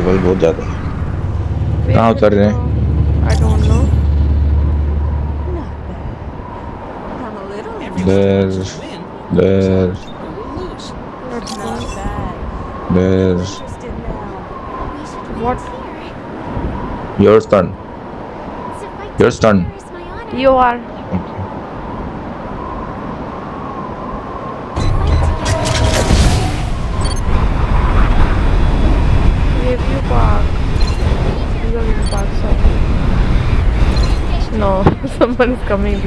Level बहुत ज़्यादा है कहाँ उतर रहे हैं There's, there's, there's. What? Your turn. Your turn. You are. Okay. Someone is coming.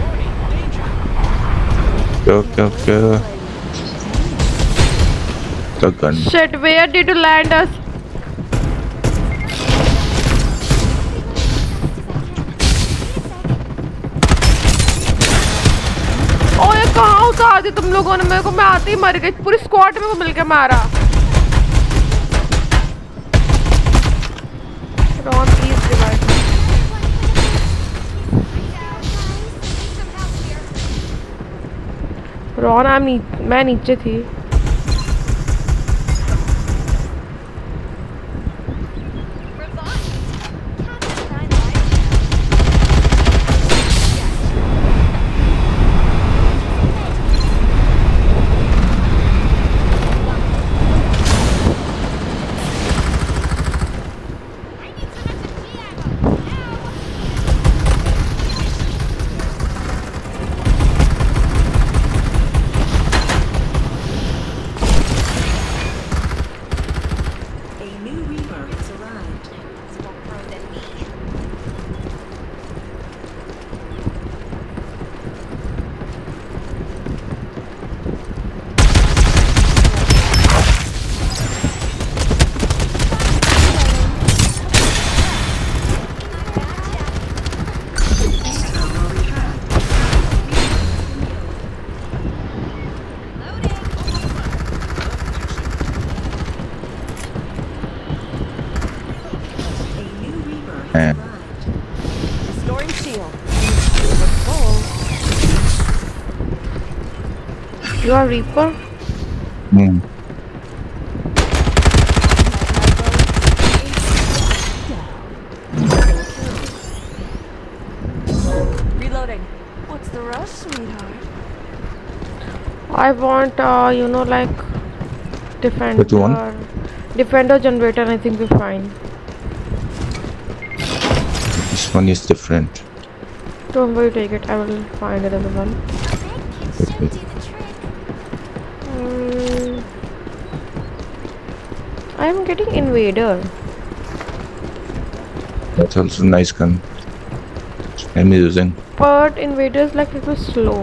Warning, danger. Okay okay the gun Shit, where did you land us? कहाँ उतार दी तुम लोगों ने मेरे को मैं आते ही मर गई पूरी स्क्वाड में को मिल के मारा on these devices. रॉन मैं नीचे थी Reaper has arrived. Restoring shield. You are Reaper? hmm. Reloading. What's the rush, sweetheart? I want, uh, you know, like defender. Which one? Defender generator. I think we're fine. One is different Don't worry, take it. I will find another one. Mm, I am getting invader. that's also nice gun I'm using But invader is like little slow.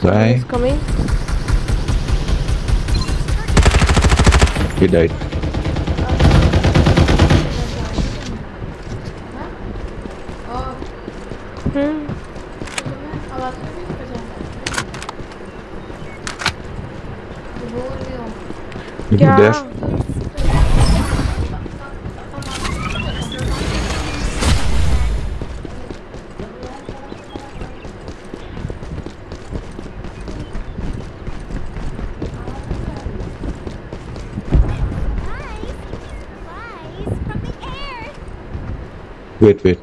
Why? He's coming. he died you Yeah. there wait wait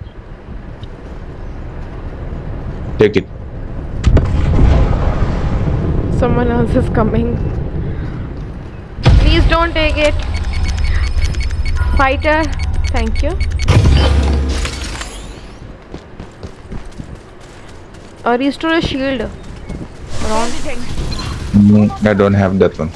take it Someone else is coming. Don't take it. Fighter. Thank you. Uh, restore a shield. Ron. Mm, I don't have that one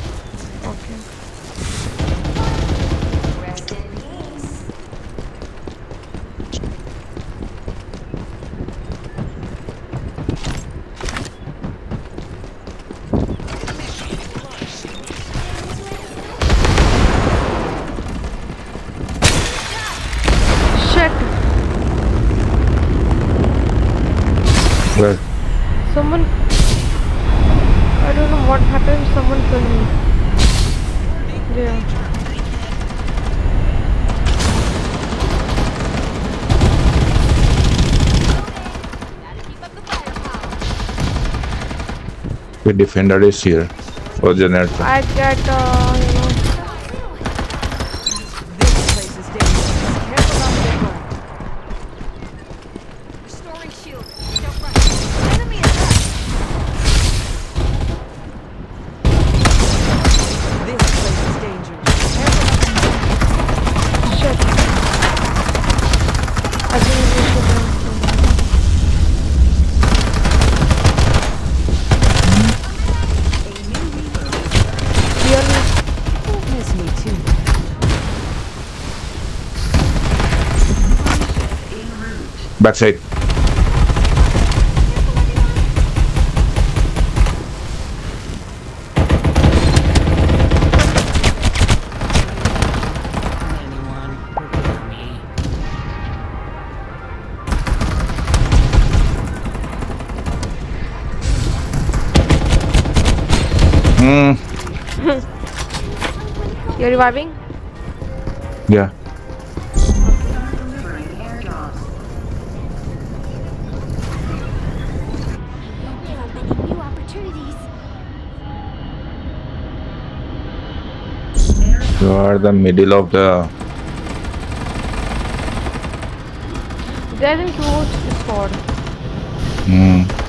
Where? Someone. I don't know what happened. Someone killed me. Yeah. The defender is here. Or generator. I got. Uh, Restoring shield. Don't run. Enemy attack. This place is dangerous. Careful not to shit. I think we should run. A new Hmm. You're reviving? Yeah. There are many new opportunities. You are the middle of the. They're in close squad. Hmm.